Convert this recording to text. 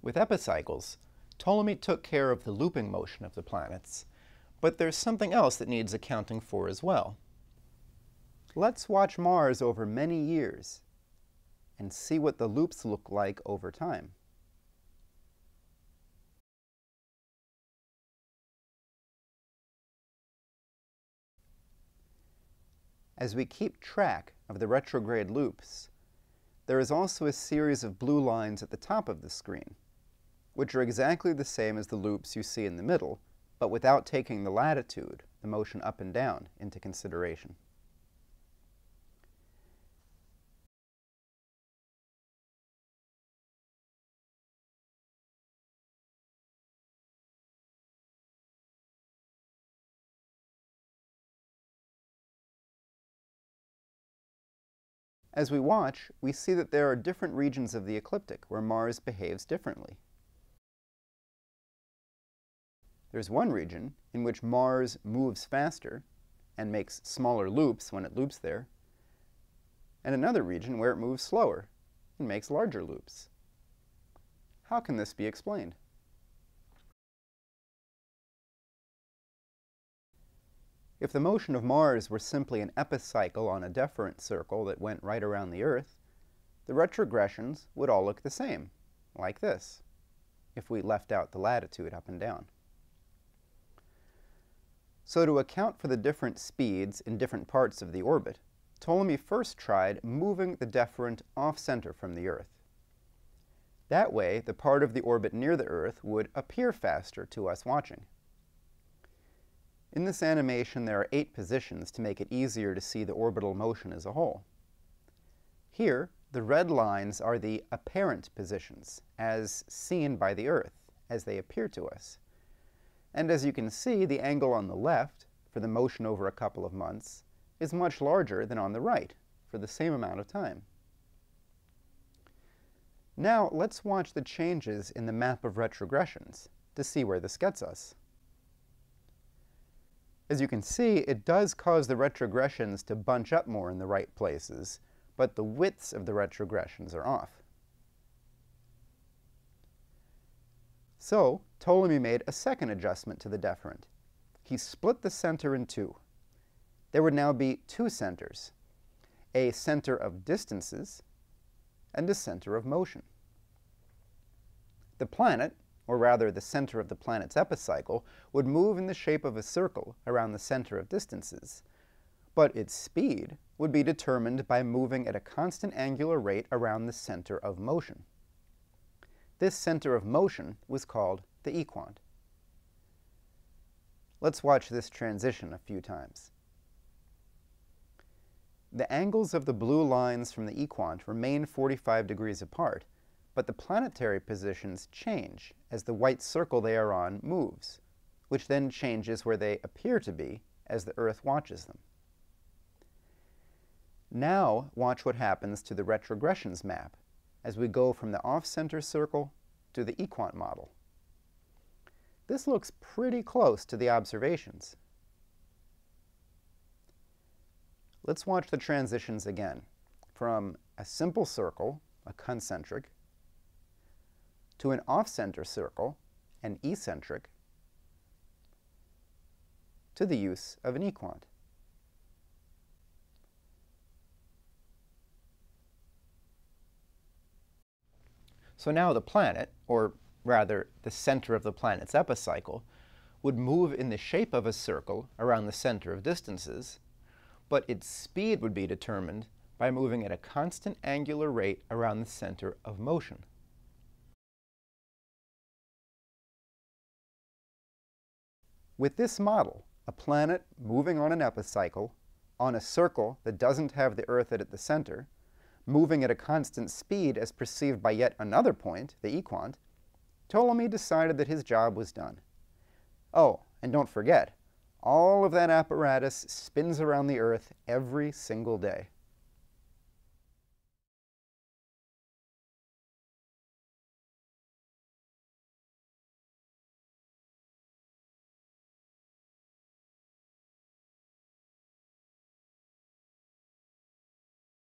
With epicycles, Ptolemy took care of the looping motion of the planets, but there's something else that needs accounting for as well. Let's watch Mars over many years and see what the loops look like over time. As we keep track of the retrograde loops, there is also a series of blue lines at the top of the screen, which are exactly the same as the loops you see in the middle, but without taking the latitude, the motion up and down, into consideration. As we watch, we see that there are different regions of the ecliptic where Mars behaves differently. There's one region in which Mars moves faster and makes smaller loops when it loops there, and another region where it moves slower and makes larger loops. How can this be explained? If the motion of Mars were simply an epicycle on a deferent circle that went right around the Earth, the retrogressions would all look the same, like this, if we left out the latitude up and down. So to account for the different speeds in different parts of the orbit, Ptolemy first tried moving the deferent off-center from the Earth. That way, the part of the orbit near the Earth would appear faster to us watching. In this animation, there are eight positions to make it easier to see the orbital motion as a whole. Here, the red lines are the apparent positions, as seen by the Earth, as they appear to us. And as you can see, the angle on the left, for the motion over a couple of months, is much larger than on the right, for the same amount of time. Now, let's watch the changes in the map of retrogressions to see where this gets us. As you can see, it does cause the retrogressions to bunch up more in the right places, but the widths of the retrogressions are off. So, Ptolemy made a second adjustment to the deferent. He split the center in two. There would now be two centers, a center of distances and a center of motion. The planet, or rather the center of the planet's epicycle, would move in the shape of a circle around the center of distances. But its speed would be determined by moving at a constant angular rate around the center of motion. This center of motion was called the equant. Let's watch this transition a few times. The angles of the blue lines from the equant remain 45 degrees apart, but the planetary positions change as the white circle they are on moves, which then changes where they appear to be as the Earth watches them. Now watch what happens to the retrogressions map as we go from the off-center circle to the equant model. This looks pretty close to the observations. Let's watch the transitions again from a simple circle, a concentric, to an off-center circle, an eccentric, to the use of an equant. So now the planet, or rather the center of the planet's epicycle, would move in the shape of a circle around the center of distances, but its speed would be determined by moving at a constant angular rate around the center of motion. With this model, a planet moving on an epicycle, on a circle that doesn't have the Earth at the center, moving at a constant speed as perceived by yet another point, the equant, Ptolemy decided that his job was done. Oh, and don't forget, all of that apparatus spins around the Earth every single day.